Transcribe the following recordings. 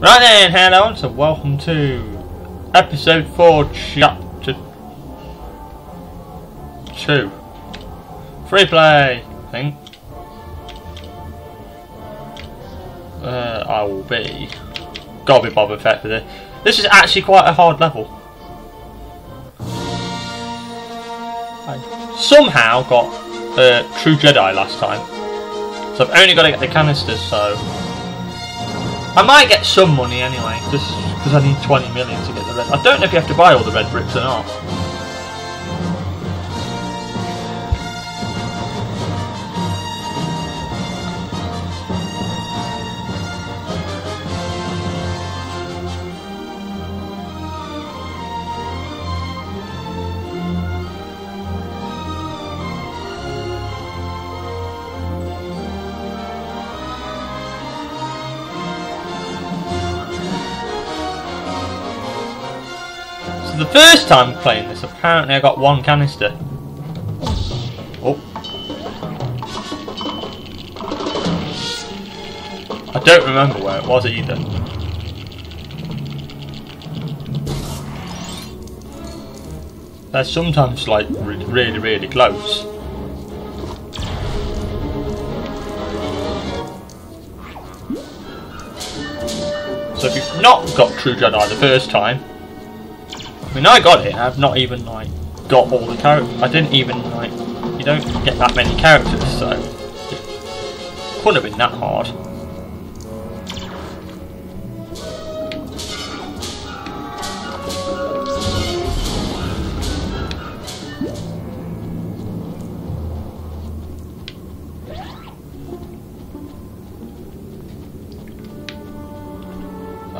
Right then, hello, and so welcome to episode 4, chapter 2. Free play, I think. Uh, I will be. Gotta be Boba Fett for this. This is actually quite a hard level. I somehow got uh, True Jedi last time. So I've only got to get the canisters, so... I might get some money anyway, just because I need 20 million to get the red... I don't know if you have to buy all the red bricks or not. First time playing this, apparently I got one canister. Oh. I don't remember where it was either. They're sometimes like re- really, really close. So if you've not got True Jedi the first time, mean, I got it. I've not even like got all the characters. I didn't even like. You don't get that many characters, so it couldn't have been that hard.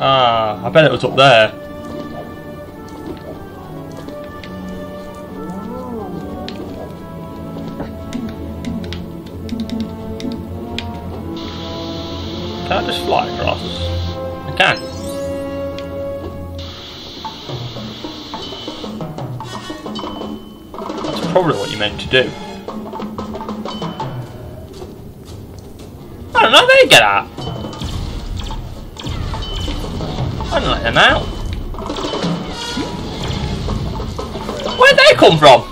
Ah, I bet it was up there. Can I just fly across? I can. That's probably what you meant to do. I don't know, they get out. I don't let them out. Where'd they come from?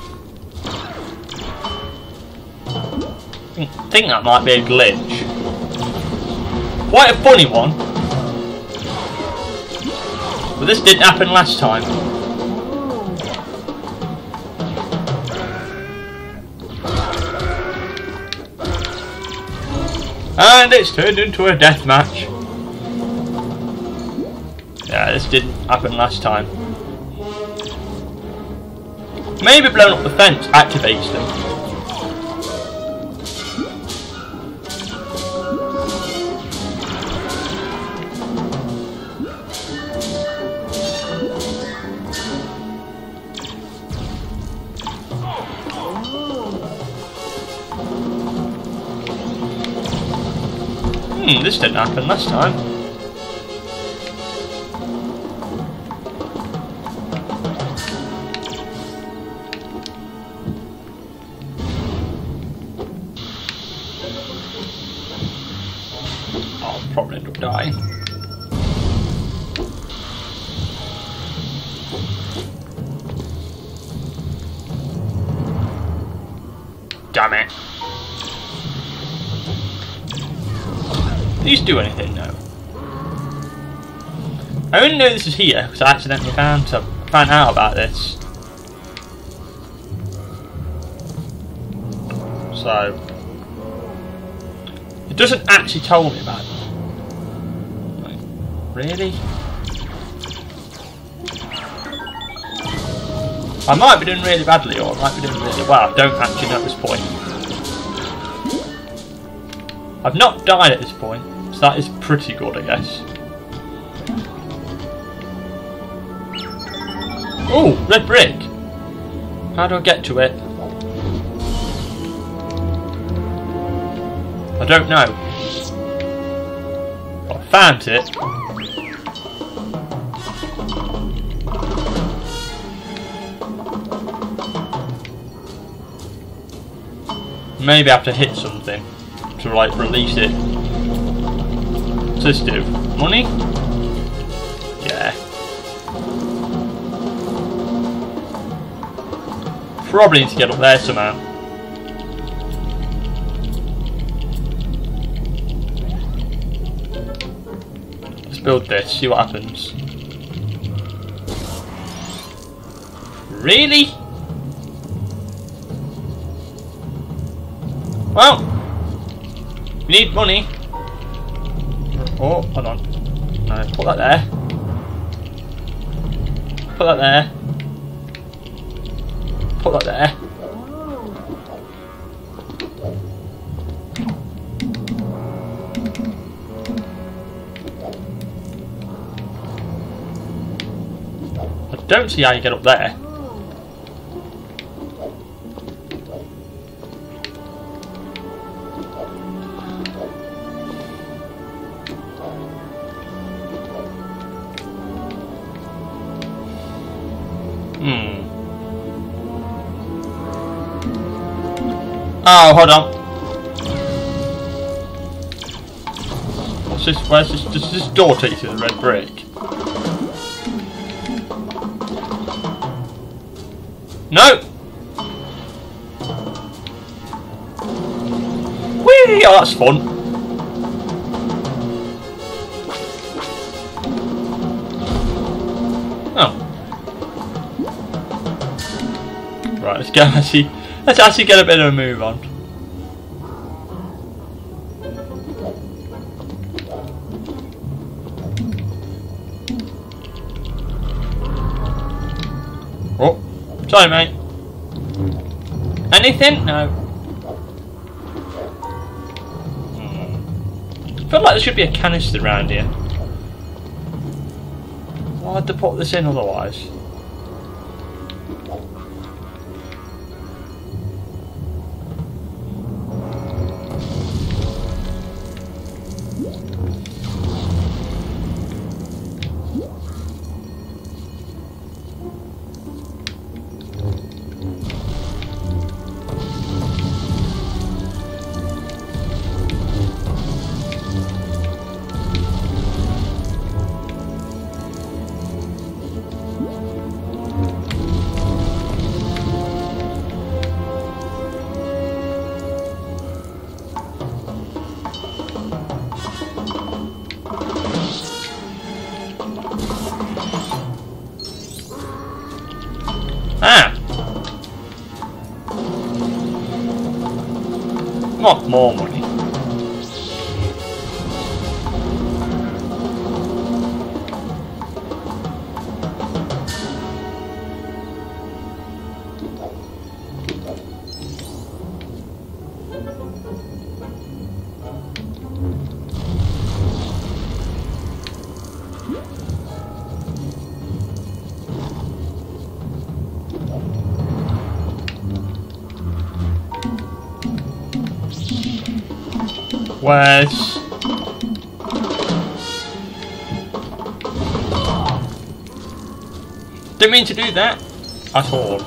I think that might be a glitch. Quite a funny one. But this didn't happen last time. And it's turned into a death match. Yeah, this didn't happen last time. Maybe blowing up the fence activates them. Happen last time. Only know this is here because I accidentally found some, found out about this. So it doesn't actually tell me about it. Like, really? I might be doing really badly or I might be doing really well. I don't actually know at this point. I've not died at this point, so that is pretty good, I guess. Oh, red brick! How do I get to it? I don't know. I found it. Maybe I have to hit something to like release it. What's this do? Money? Probably need to get up there somehow. Let's build this, see what happens. Really? Well, we need money. Oh, hold on. No, put that there. Put that there. Put that there. I don't see how you get up there. Oh, hold on. What's this? Where's this? Does this door take to the red brick? No! Whee! Oh, that's fun. Oh. Right, let's go actually let's actually get a bit of a move on. Oh, sorry mate. Anything? No. Hmm. I feel like there should be a canister around here. Why'd they put this in otherwise? Where's... Didn't mean to do that at all.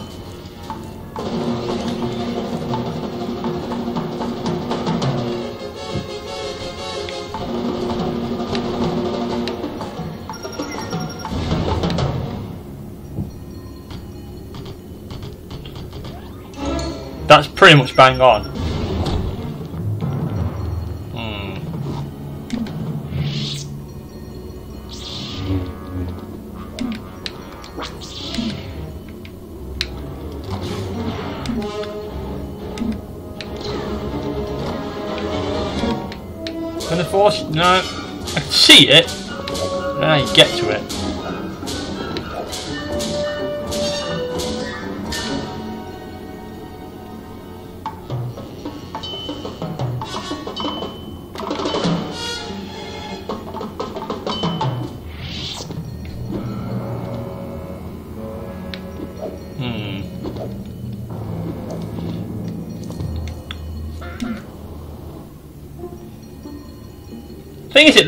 That's pretty much bang on. Can it. You get to it.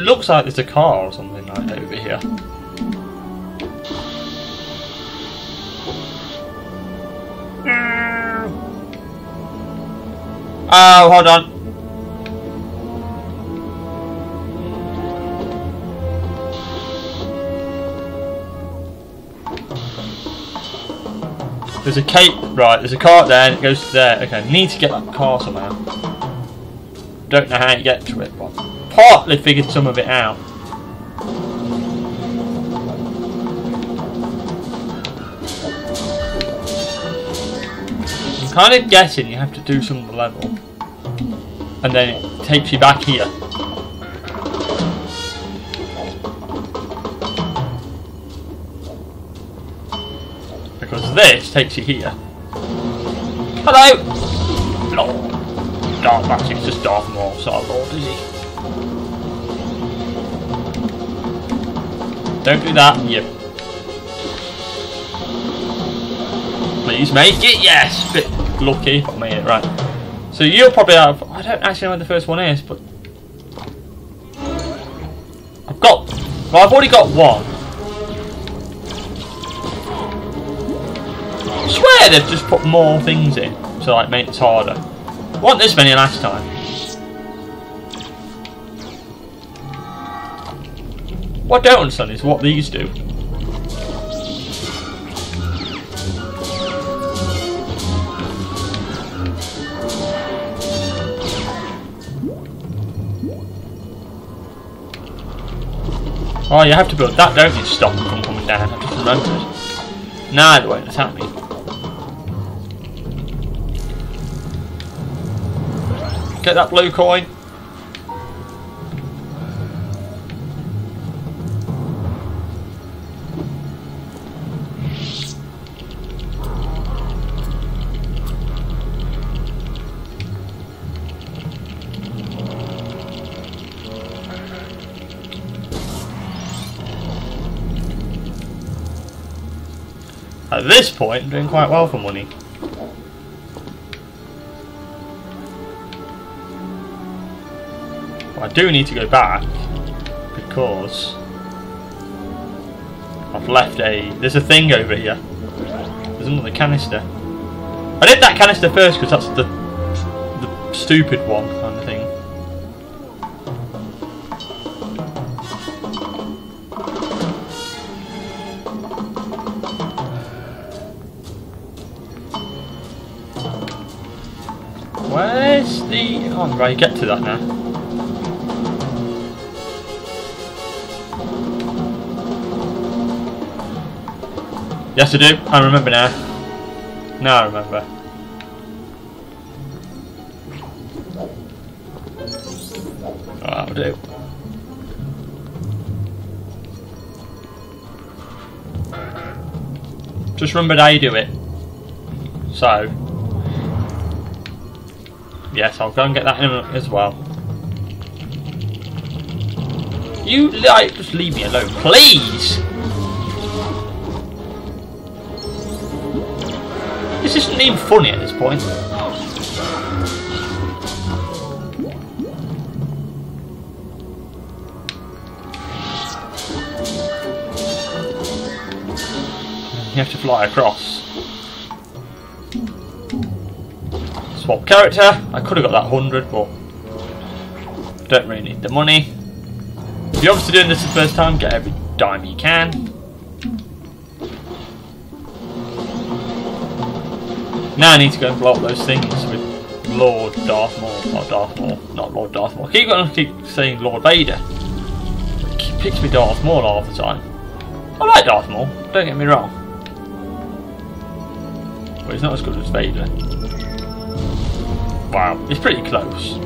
Looks like there's a car or something like over here. Uh, oh, hold on. There's a cape, right, there's a cart there and it goes to there. Okay, need to get that car somehow. Don't know how you get to it, partly figured some of it out. I'm kind of guessing you have to do some of the level. And then it takes you back here. Because this takes you here. Hello! Lord. Darth, actually, it's just Darth Maul, so Lord, is he? Don't do that, you. Please make it, yes! Bit lucky, but made it right. So you'll probably have. I don't actually know where the first one is, but. I've got. Well, I've already got one. I swear they've just put more things in to like make it harder. I want this many last time. What I don't understand is what these do. Oh, you have to build that, don't you, to stop them from coming down. I just remembered. Nah, they won't attack me. Get that blue coin. This point, I'm doing quite well for money. But I do need to go back because I've left a. There's a thing over here. There's another canister. I did that canister first because that's the the stupid one kind of thing. The... Oh, get to that now. Yes, I do. I remember now. Now I remember. Oh, that'll do. Just remembered how you do it. So, Yes, I'll go and get that in as well. You like just leave me alone, please. This isn't even funny at this point. You have to fly across. Swap character. I could have got that 100, but don't really need the money. If you're obviously doing this the first time, get every dime you can. Now I need to go and blow up those things with Lord Darth Maul. Not Darth Maul. Not Lord Darth Maul. I keep going to keep saying Lord Vader. He picks me Darth Maul all the time. I like Darth Maul, don't get me wrong. But he's not as good as Vader. Wow, it's pretty close.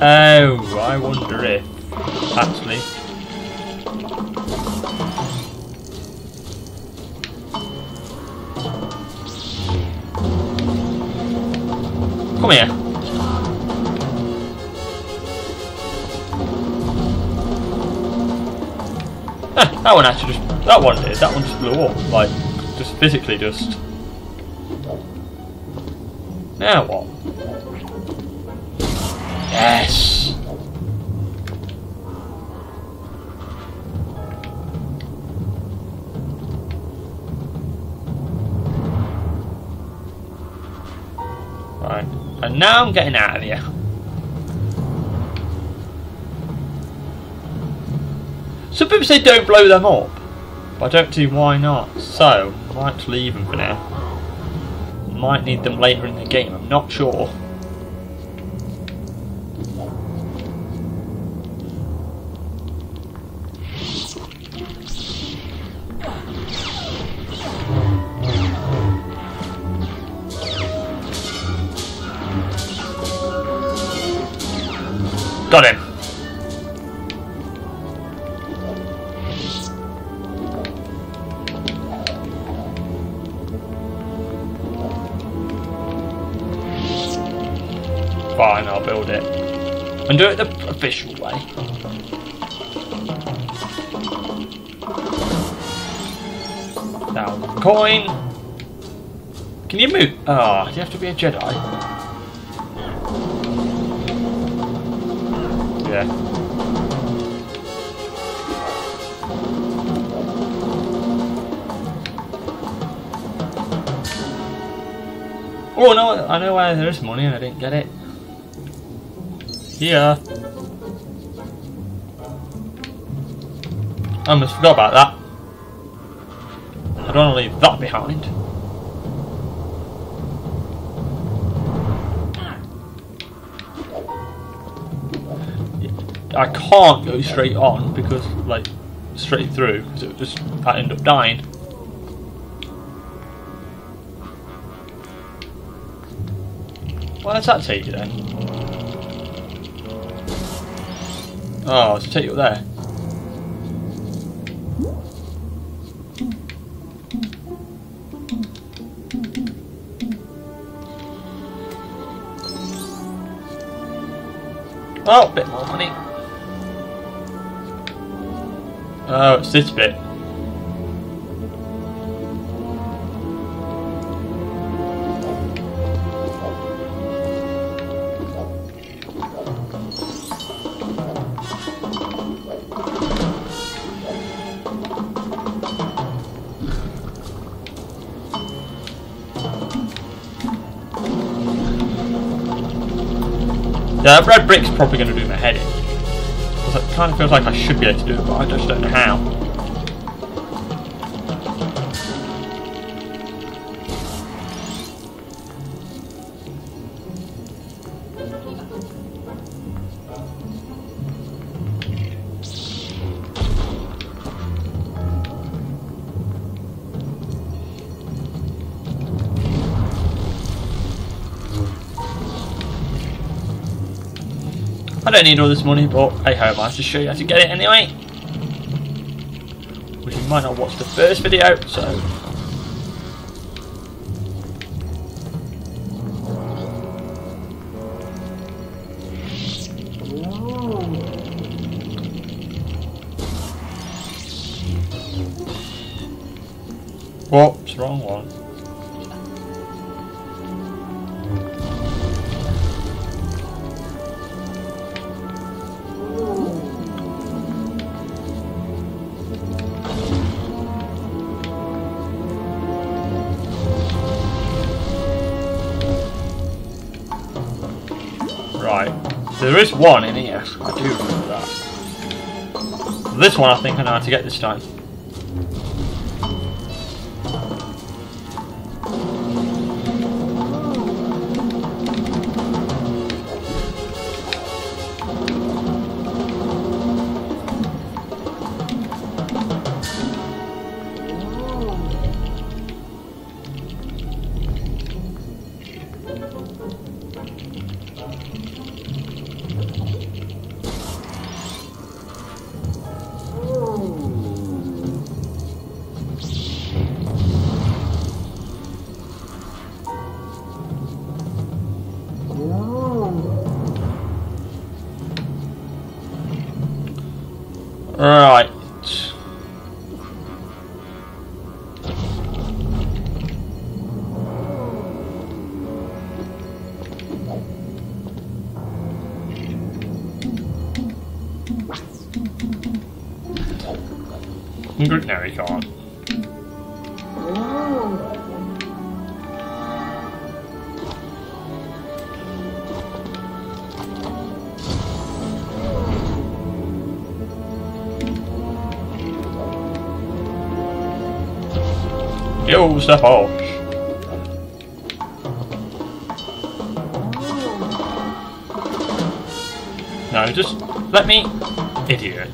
Oh, I wonder if, actually. Come here. that one actually just that one did. That one just blew up. Like, just physically just. Now what? Yes! Right. And now I'm getting out of here. Some people say don't blow them up, but I don't see why not. So, might leave them for now. Might need them later in the game, I'm not sure. Got him. Do it the official way. Now, coin. Can you move? Ah, oh, do you have to be a Jedi? Yeah. Oh no, I know where there is money and I didn't get it. Here. I almost forgot about that. I don't want to leave that behind. I can't go straight on because, like, straight through because it would just I end up dying. Where does that take you then? Oh, to take you there. Oh, bit more money. Oh, it's this bit. That red brick's probably going to do my head in. Because it kind of feels like I should be able to do it, but I just don't know how. Don't need all this money, but hey ho, I might just show you how to get it anyway. Which you might not watch the first video, so one in here. I do remember that. This one I think I know how to get this time. Good now, it's on. Yo, step off. No, just let me Idiot.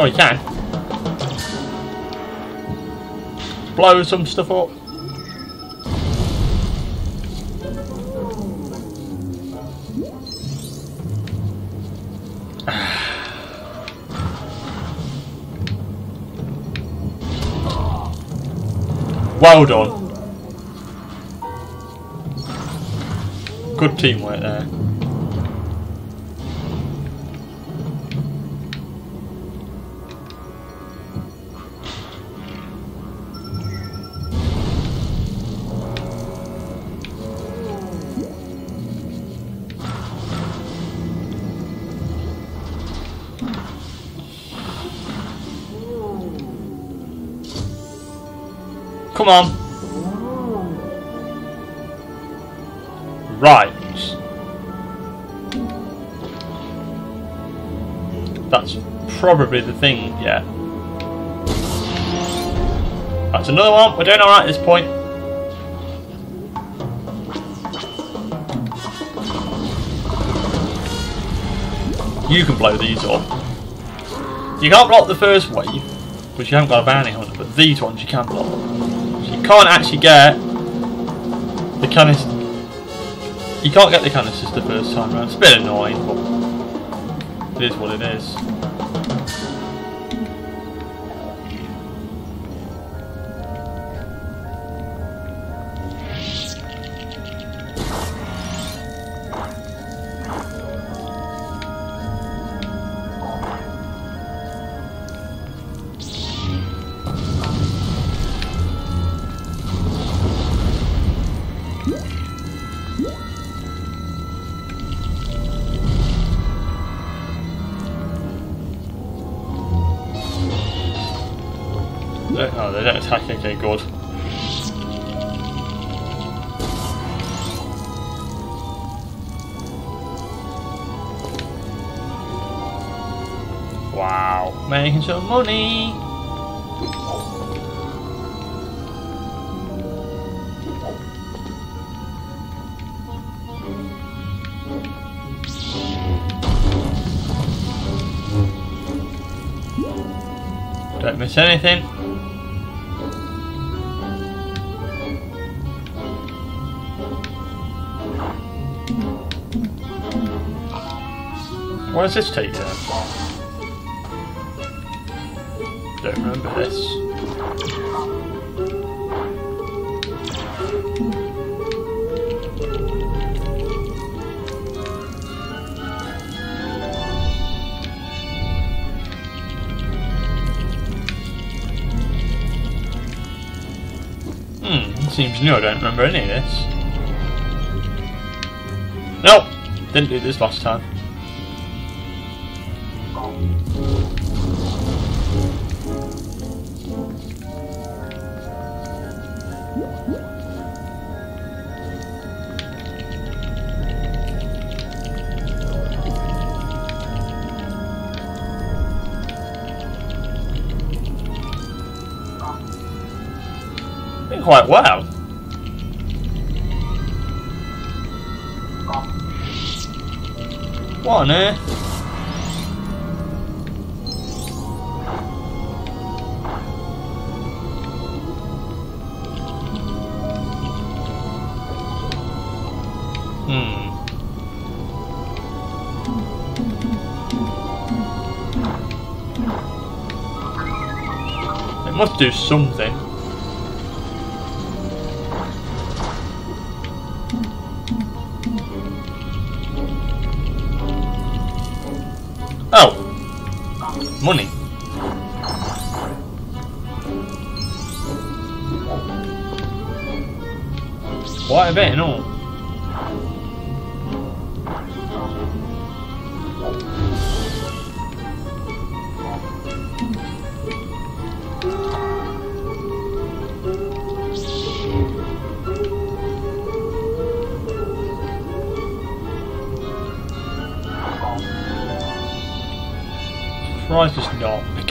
Oh, you can. Blow some stuff up. Well done. Good teamwork there. Come on. Right. That's probably the thing, yeah. That's another one. We're doing alright at this point. You can blow these up. You can't block the first wave, because you haven't got a bounty hunter, but these ones you can block can't actually get the canister. You can't get the canisters the first time around. It's a bit annoying, but it is what it is. Okay, good. Wow, making some money! Don't miss anything. Where does this take you Don't remember this. Hmm, seems new, I don't remember any of this. Nope, didn't do this last time. Quite well. What on earth? Hmm. Must do something. Money. Quite a bit, no? surprised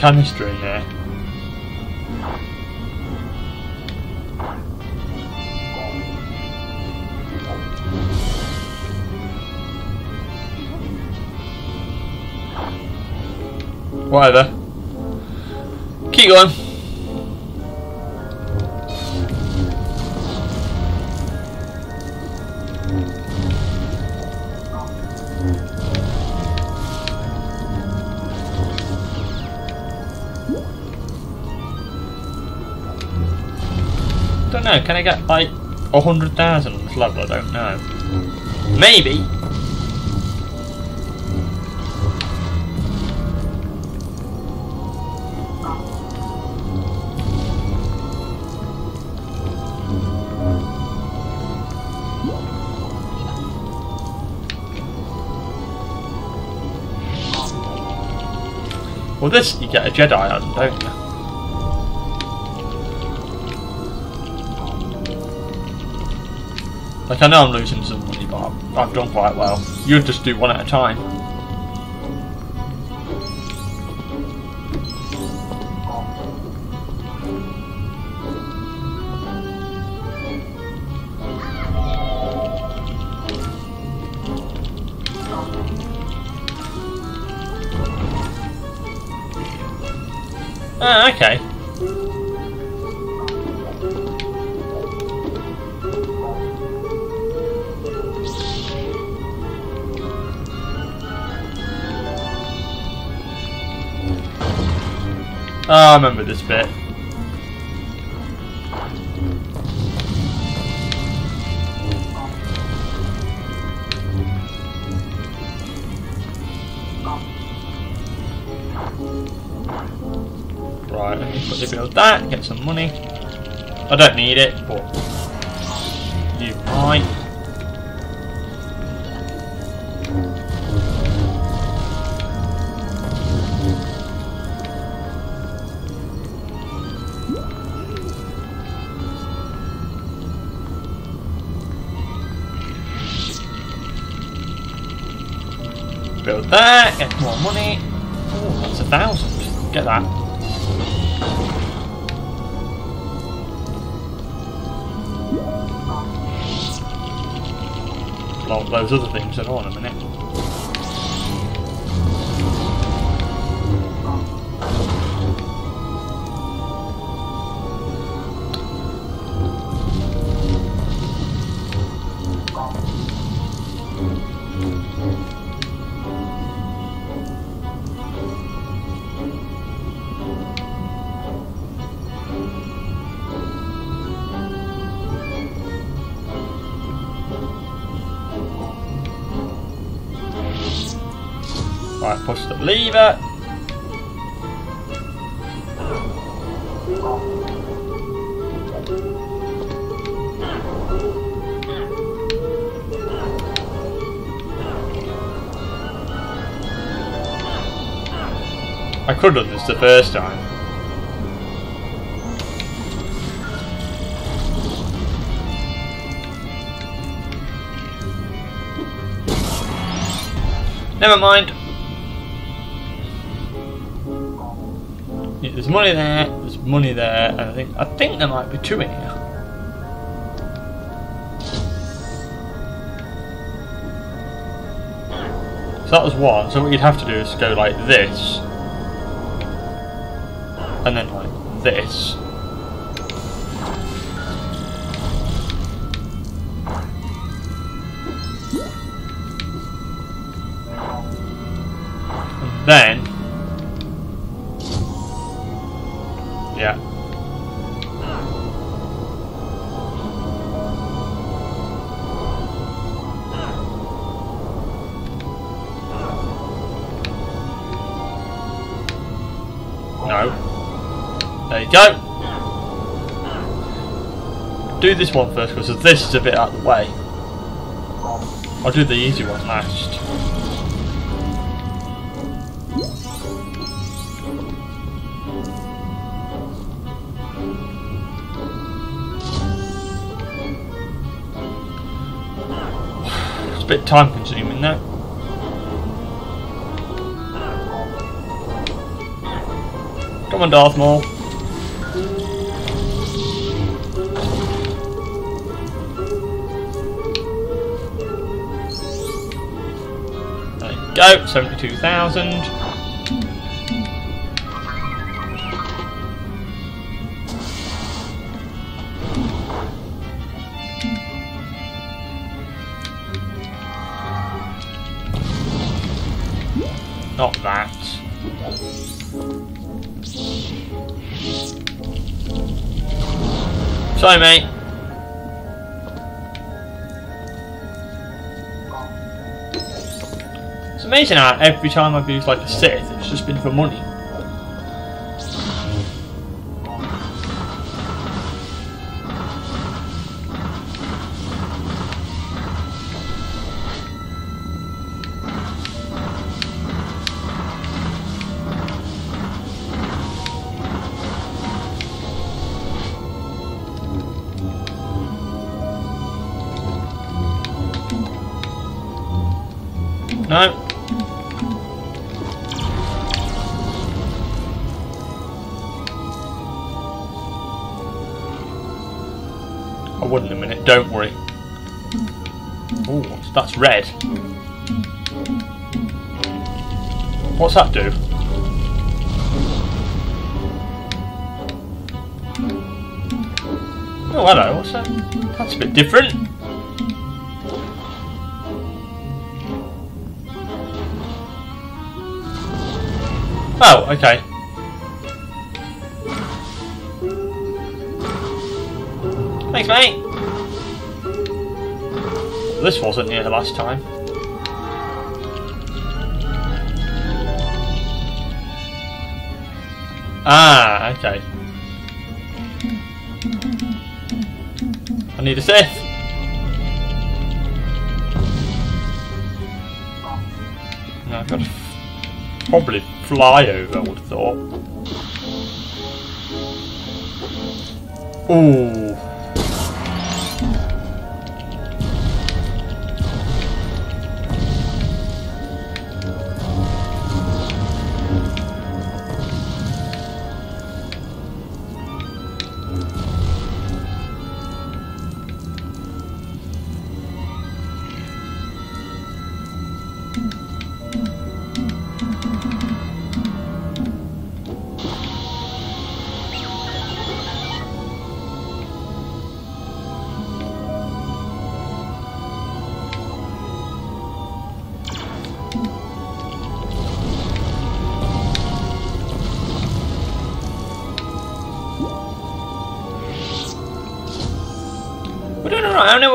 canister in there. Whatever. Keep going. I get like a hundred thousand on this level? I don't know. Maybe. Well, this you get a Jedi on, don't you? Like, I know I'm losing some money, but I've, done quite well. You just do one at a time. Ah, okay. Oh, I remember this bit. Right, let me quickly build that, get some money. I don't need it, but you might. That, get more money. Oh, that's a thousand. Get that. Up those other things are on a minute. Lever. I could have done this the first time. Never mind. There's money there. There's money there. And I think I think there might be two in here. So that was one. So what you'd have to do is go like this, and then like this. This one first because this is a bit out of the way. I'll do the easy one last. It's a bit time consuming though. Come on, Darth Maul. Go, 72,000. Not that. Sorry, mate. Amazing how every time I've used like a Sith, it's just been for money. Red. What's that do? Oh, hello, what's that? That's a bit different. Oh, okay. This wasn't here the last time. Ah, okay. I need a. No, I've got to probably fly over, I would have thought. Ooh.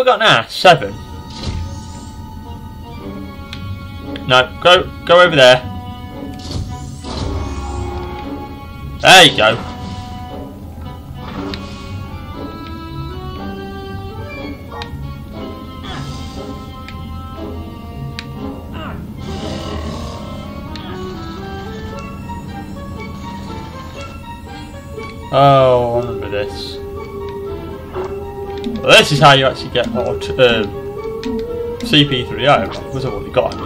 We got now? Seven. No, go go over there. There you go. Is how you actually get more um, CP3O. Was already got it.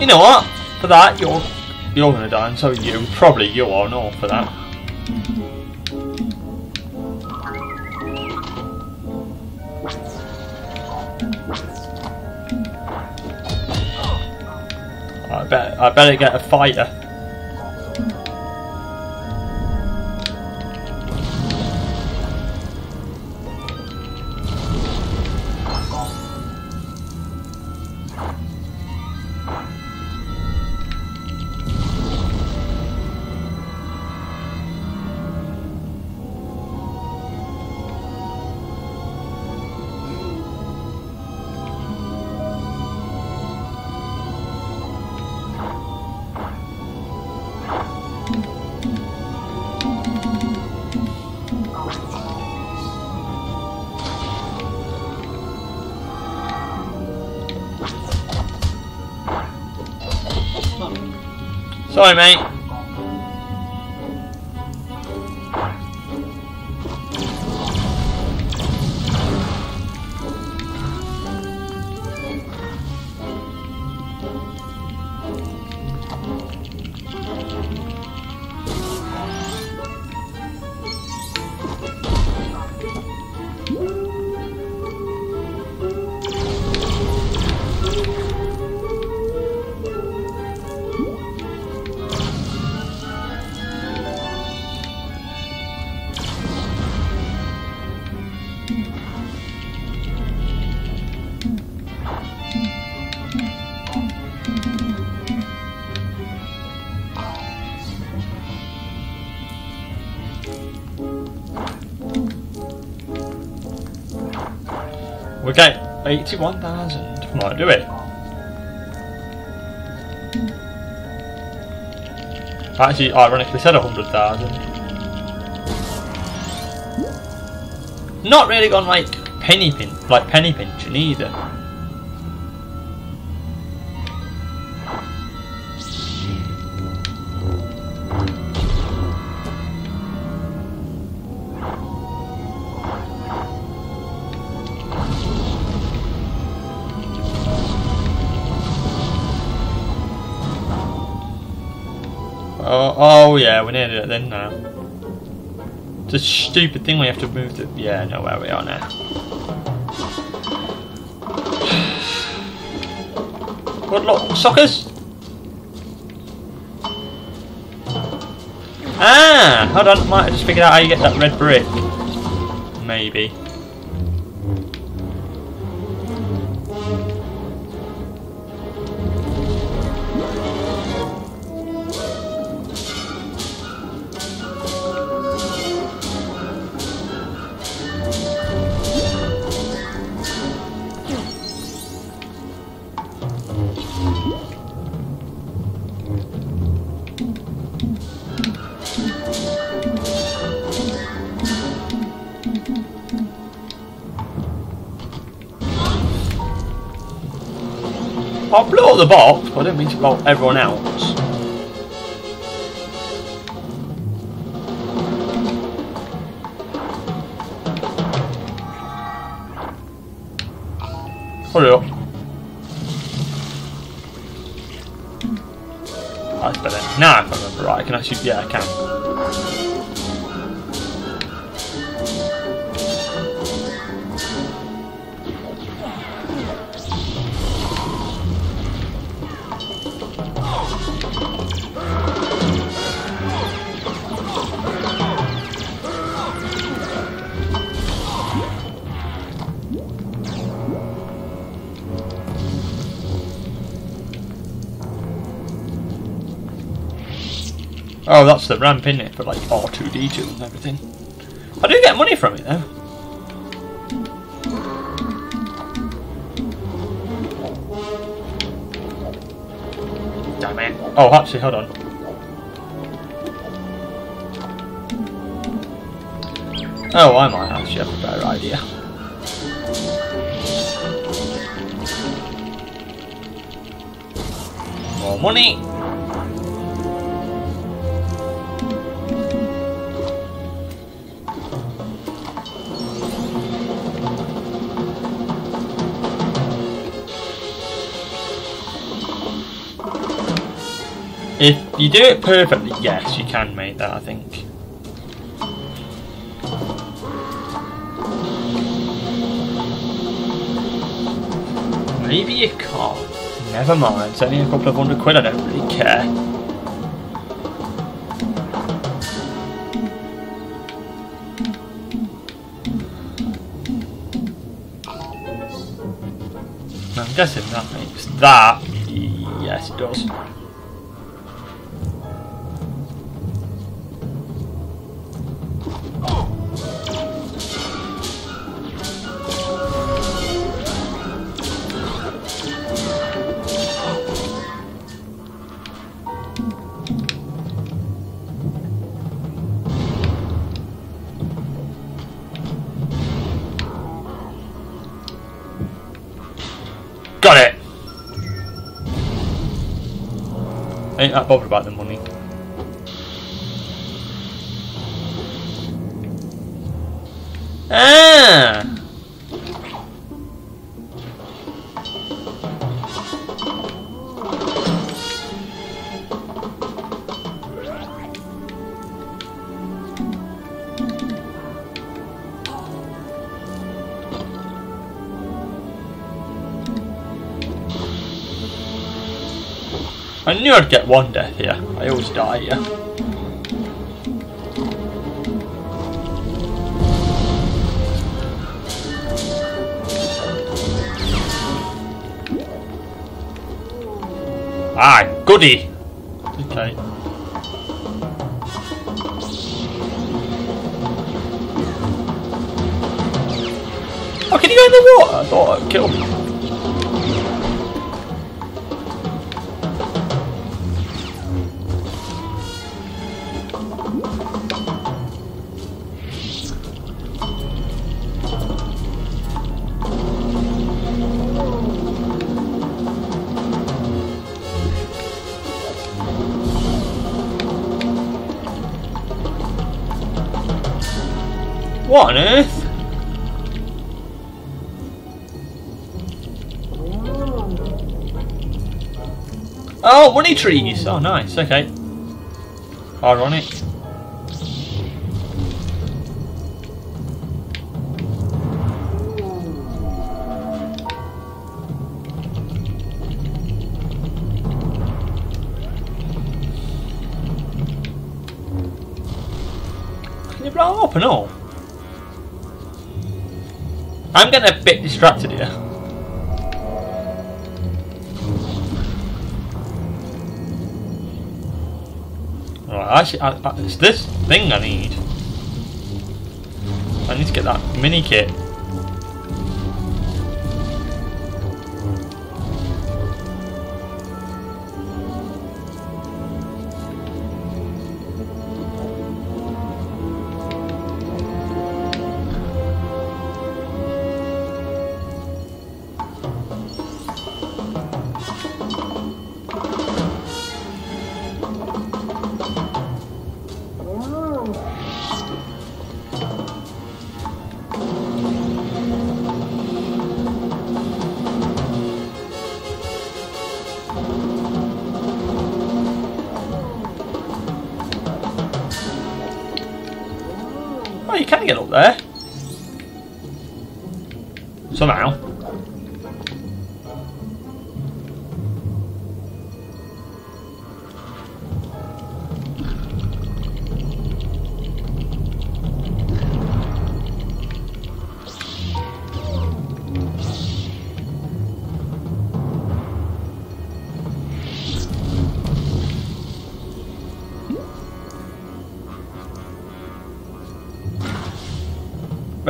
You know what? For that, you're you're gonna die, and so you probably you are not for that. I better get a fighter. Sorry, mate. 81,000. Might do it. Actually, ironically said 100,000. Not really gone like penny pin, like penny pinching either. Oh, yeah, we're nearly at then now. It's a stupid thing we have to move to. Yeah, know where we are now. Good luck, suckers! Ah! Hold on, might have just figured out how you get that red brick. Maybe. I blew up the box, but I didn't mean to blow everyone else. Hurry up. That's better. Now I can remember right, I can actually, yeah I can. Oh, that's the ramp, in it, for like R2D2 and everything. I do get money from it though. Damn it. Oh, actually, hold on. Oh, I might actually have a better idea. More money. You do it perfectly, yes, you can make that, I think. Maybe you can't. Never mind, it's only a couple of hundred quid, I don't really care. I'm guessing that makes that. Yes, it does. Ain't that bothered about the money. Knew I'd get one death here. I always die here. Ah, goody! Oh, money trees! Oh, nice, okay. Ironic. Can you blow up and all? I'm getting a bit distracted here. Actually, I, it's this thing I need. I need to get that mini kit.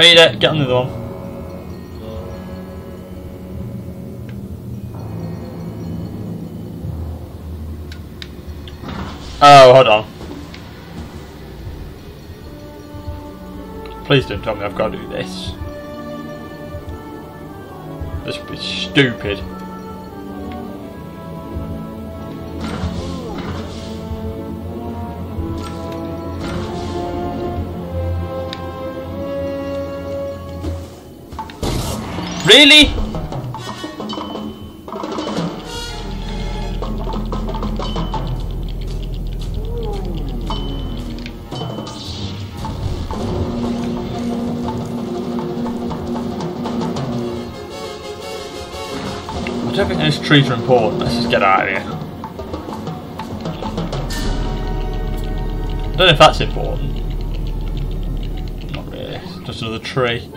Ready to get another the one. Oh, hold on. Please don't tell me I've got to do this. This would be stupid. Really? I don't think those trees are important. Let's just get out of here. I don't know if that's important. Not really. It's just another tree.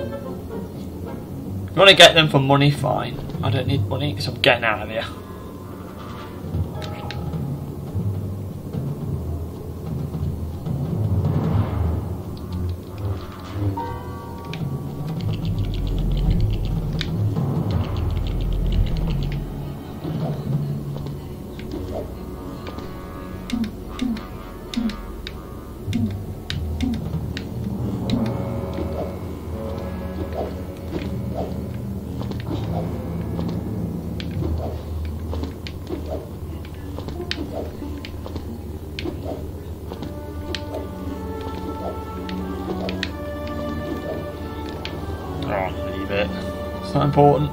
Want to get them for money, fine. I don't need money because I'm getting out of here. Important.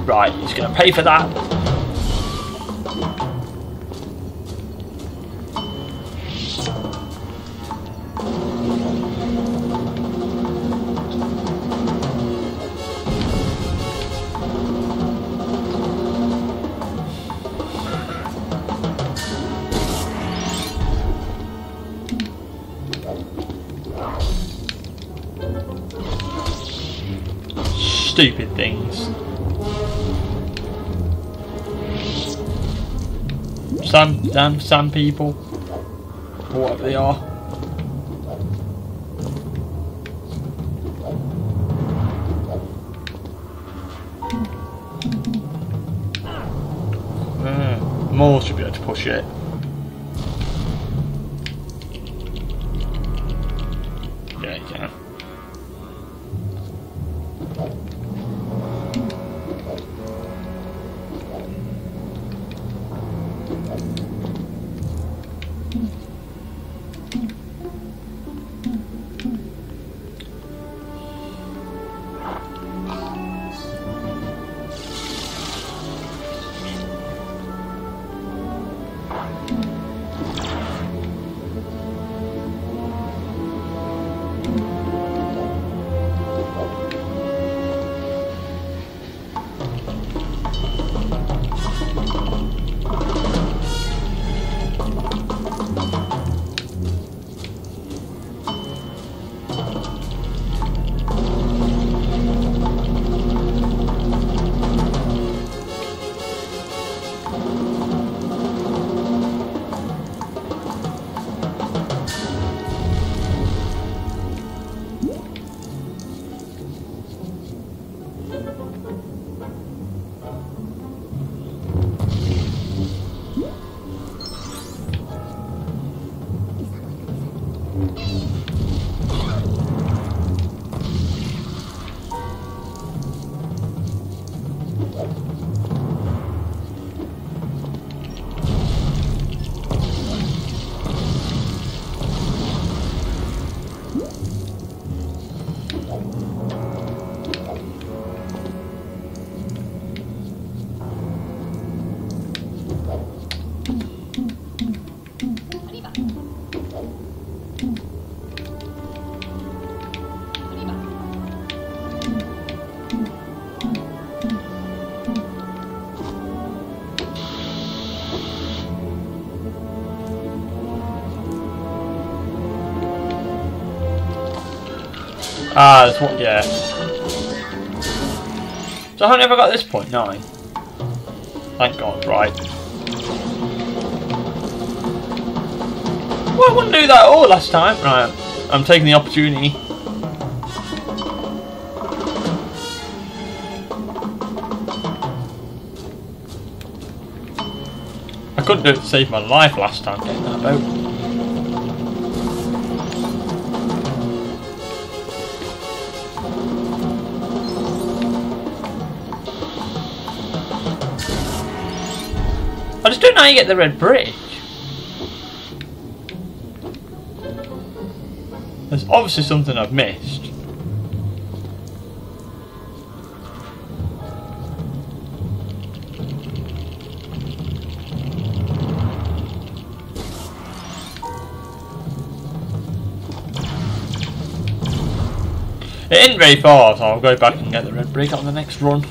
Right, he's going to pay for that. Some, some, some people, what they are. Uh, more should be able to push it. Ah, that's what, yeah. So I never got this point? point, nine. Thank God, right. Well, I wouldn't do that at all last time. Right, I'm taking the opportunity. I couldn't do it to save my life last time getting that boat. Don't you get the red brick. There's obviously something I've missed. It isn't very far, so I'll go back and get the red brick on the next run.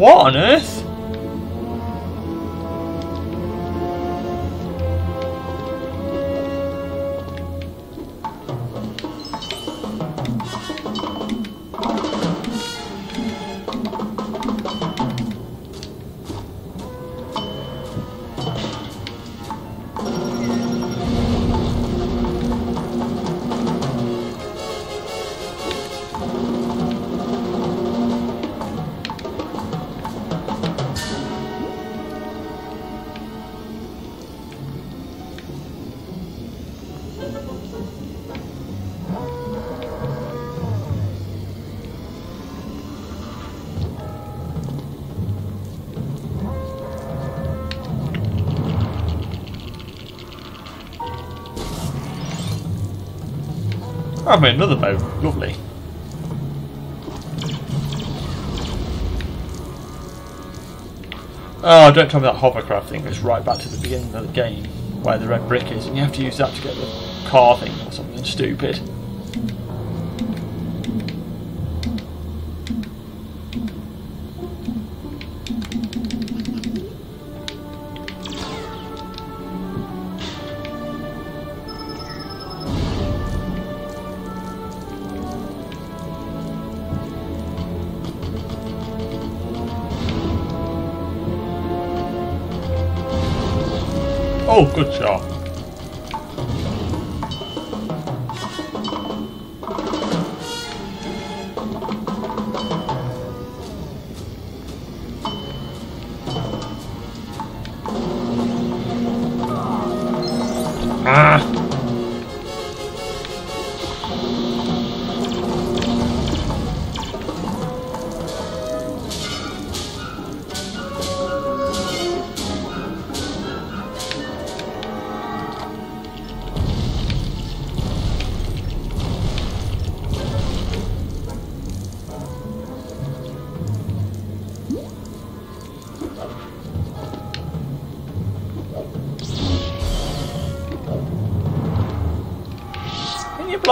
What on earth? Another boat. Lovely. Oh, don't tell me that hovercraft thing goes right back to the beginning of the game, where the red brick is, and you have to use that to get the car thing or something stupid. Oh,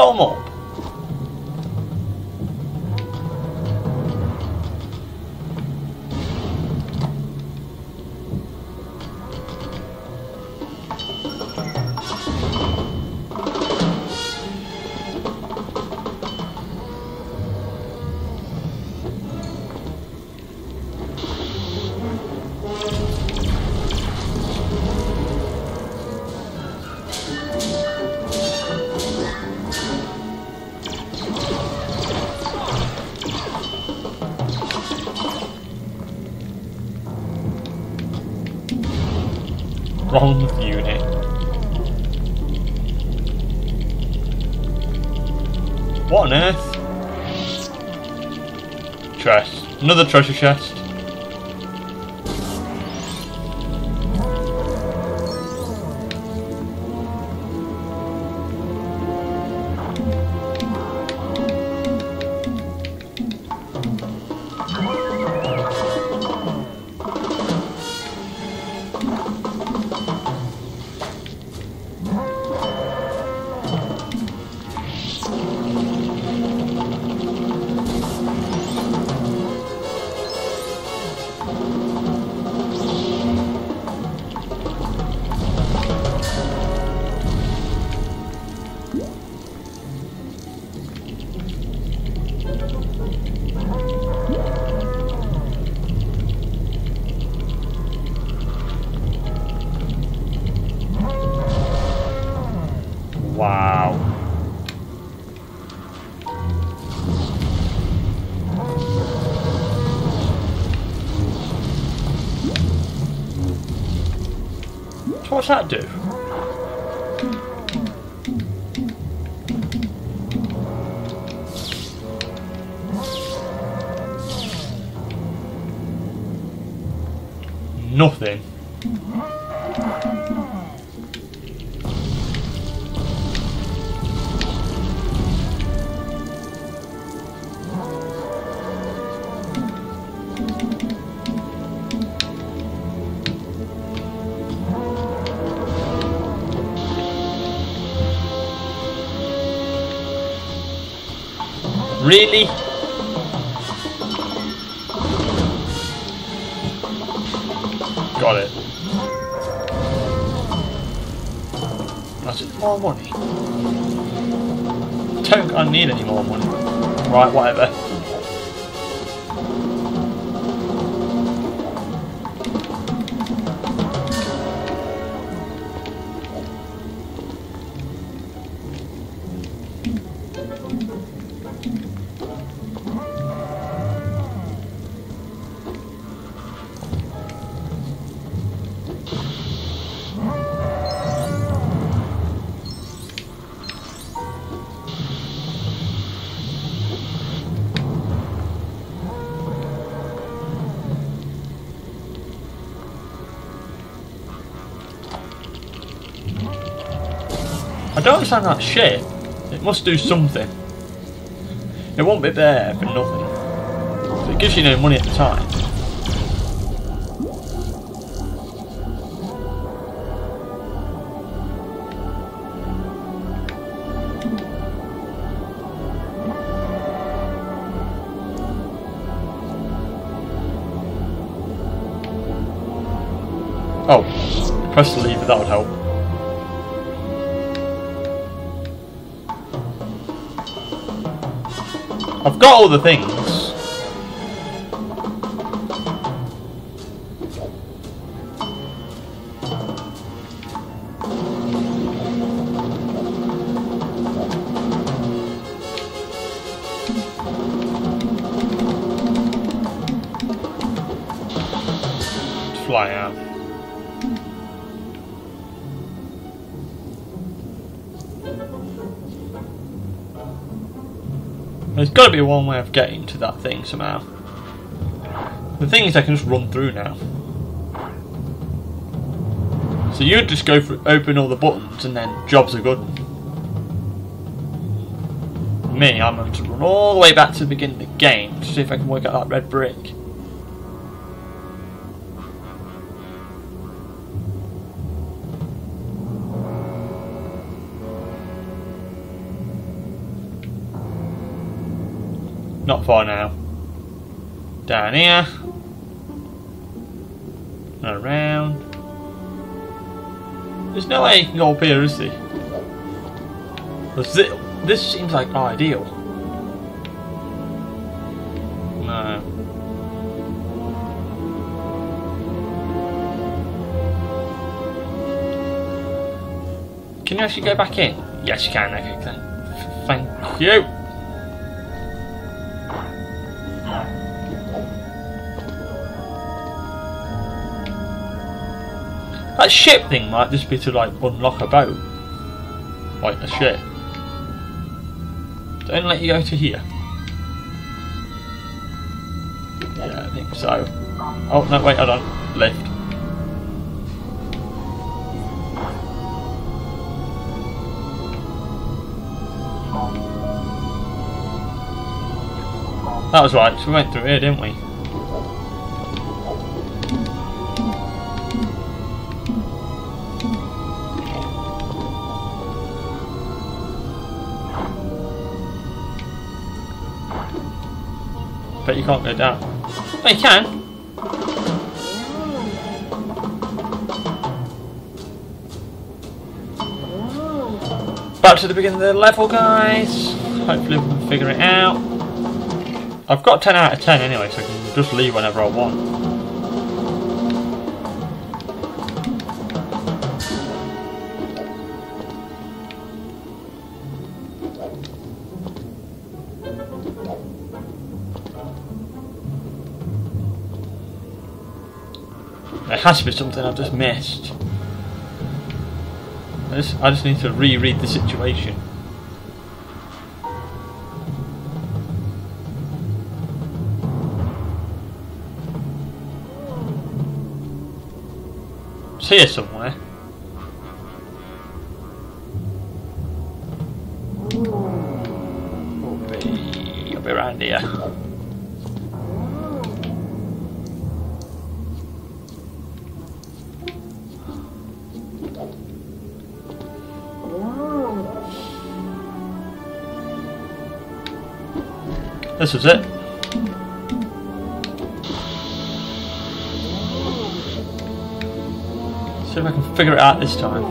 Can you blow unit. What on earth? Chest. Another treasure chest. Nothing. Right, whatever. Don't that ship. It must do something. It won't be there for nothing. It gives you no money at the time. Oh, press the lever, that would help. I've got all the things. Fly out. Got to be one way of getting to that thing somehow. The thing is, I can just run through now. So you'd just go for open all the buttons and then jobs are good. Me, I'm going to run all the way back to the beginning of the game to see if I can work out that red brick. Not far now. Down here. Around. There's no way you can go up here, is there? This, this seems like ideal. No. Can you actually go back in? Yes, you can. Okay, thank you. That ship thing might just be to like unlock a boat. Like a ship. Don't let you go to here. Yeah, I think so. Oh, no, wait, hold on. Lift. That was right, so we went through here, didn't we? Can't go down. You can. Back to the beginning of the level, guys. Hopefully we can figure it out. I've got 10 out of 10 anyway, so I can just leave whenever I want. Has to be something I've just missed. I just, I just need to reread the situation. It's here somewhere. This was it. See if I can figure it out this time.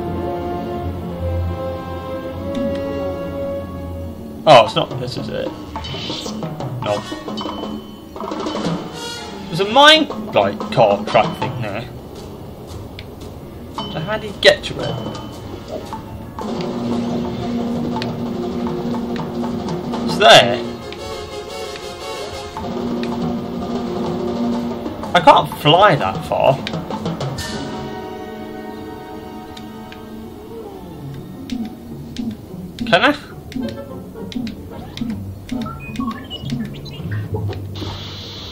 Oh, it's not. This is it. No. There's a mine like car track thing there. So how do you get to it? It's there. I can't fly that far. Can I?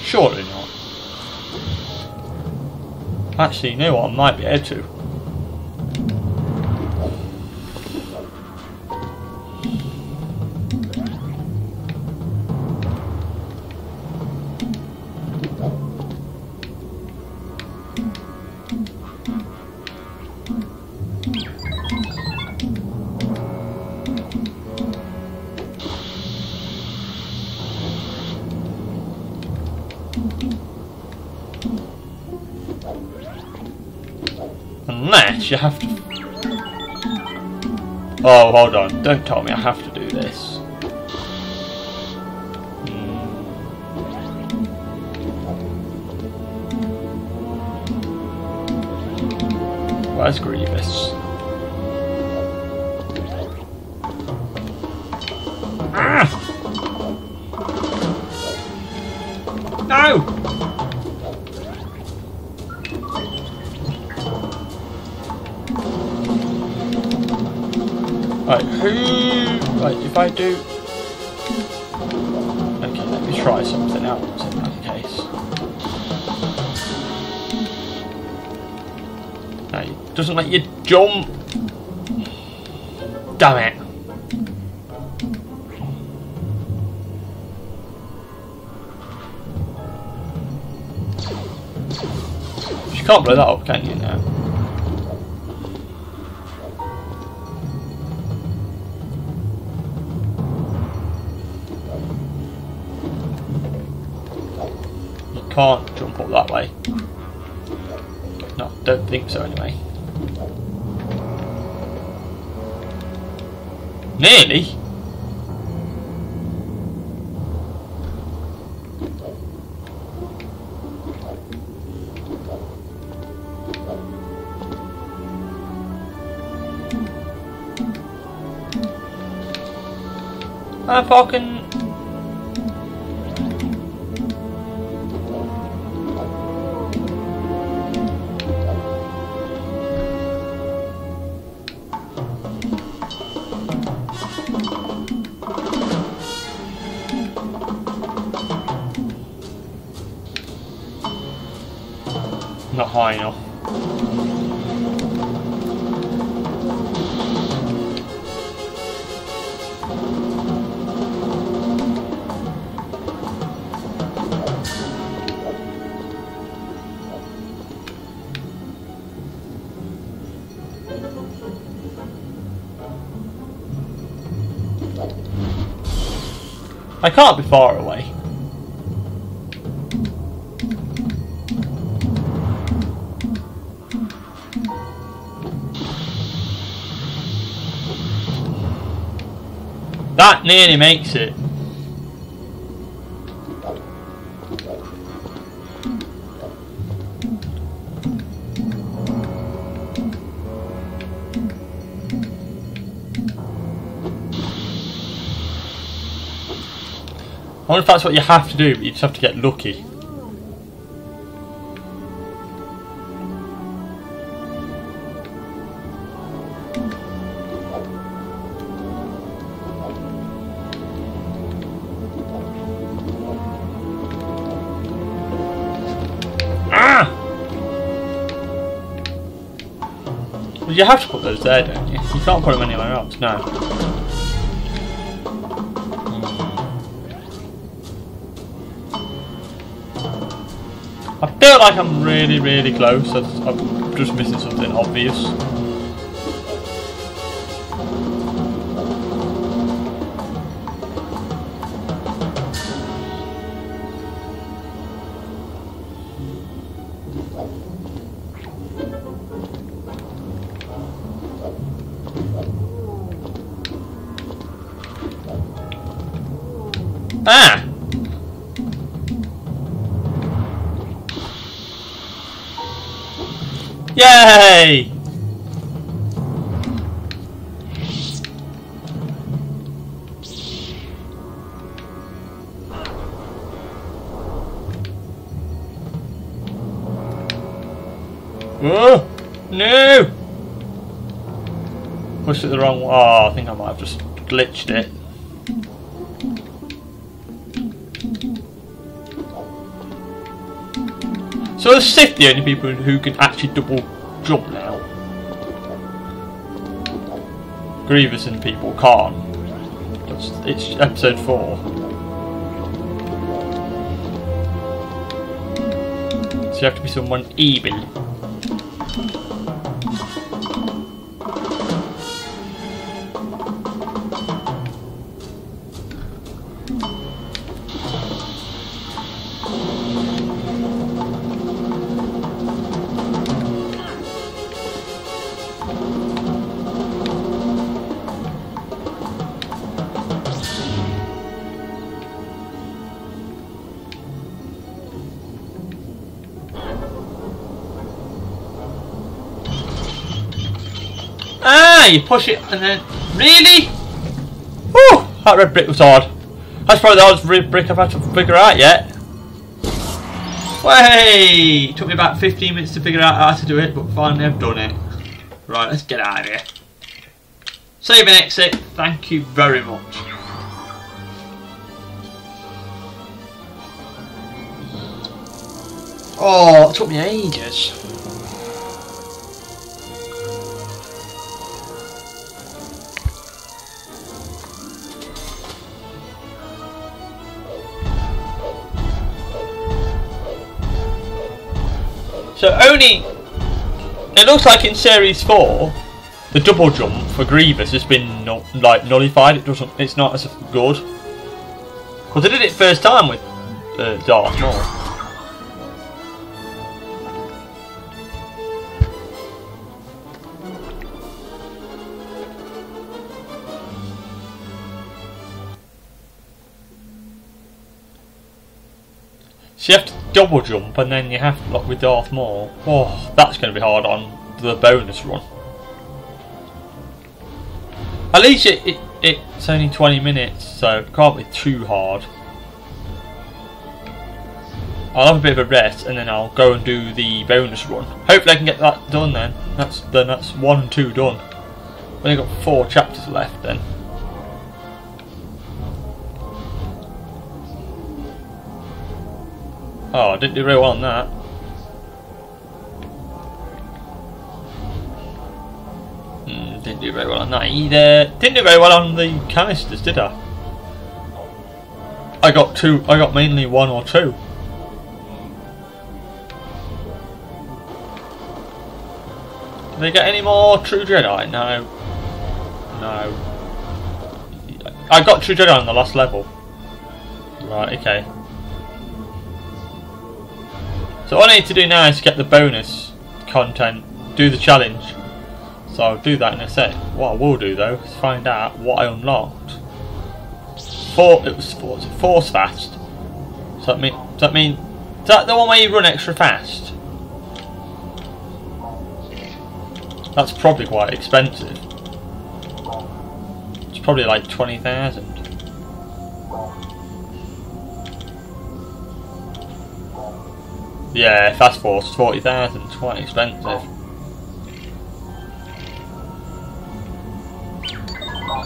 Surely not. Actually, you know what? I might be able to. Unless you have to... Oh, hold on. Don't tell me I have to do this. Hmm. Where's Grievous? Jump. Damn it. You can't blow that up, can you now? You can't jump up that way. No, don't think so anyway. Nearly. I fucking not high enough. I can't be far away. Nearly makes it. I wonder if that's what you have to do, but you just have to get lucky. You have to put those there, don't you? You can't put them anywhere else, no. I feel like I'm really, really close. I'm just missing something obvious. Yay! Oh! No! Pushed it the wrong way. Oh, I think I might have just glitched it. So the Sith the only people who can actually double jump now? Grievous and people can't. It's, it's episode 4. So you have to be someone evil. You push it and then... Really? Whew, that red brick was hard. That's probably the hardest red brick I've had to figure out yet. Way! Took me about 15 minutes to figure out how to do it, but finally I've done it. Right, let's get out of here. Save and exit. Thank you very much. Oh, it took me ages. So only... It looks like in Series 4, the double jump for Grievous has been no, like nullified. It doesn't. It's not as good. Because I did it first time with uh, Darth Maul. So you have to double jump and then you have to lock with Darth Maul. Oh, that's going to be hard on the bonus run. At least it, it, it's only 20 minutes, so it can't be too hard. I'll have a bit of a rest and then I'll go and do the bonus run. Hopefully I can get that done then. That's then that's one and two done. I've Only got four chapters left then. Oh, I didn't do very well on that. Hmm, didn't do very well on that either. Didn't do very well on the canisters, did I? I got two. I got mainly one or two. Did they get any more True Jedi? No. No. I got True Jedi on the last level. Right, okay. So all I need to do now is get the bonus content, do the challenge. So I'll do that in a sec. What I will do though is find out what I unlocked. Four, it was four, force fast. So that mean, does that mean, is that the one where you run extra fast? That's probably quite expensive. It's probably like 20,000. Yeah, Fast Force, 40,000, it's quite expensive.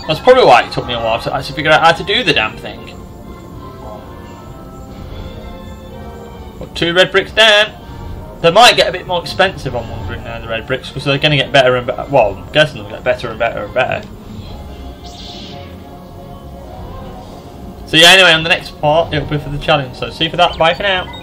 That's probably why it took me a while to actually figure out how to do the damn thing. Got two red bricks down. They might get a bit more expensive, I'm wondering now, the red bricks, because they're going to get better and better. Well, I'm guessing they'll get better and better and better. So yeah, anyway, on the next part, it'll be for the challenge. So see you for that. Bye for now.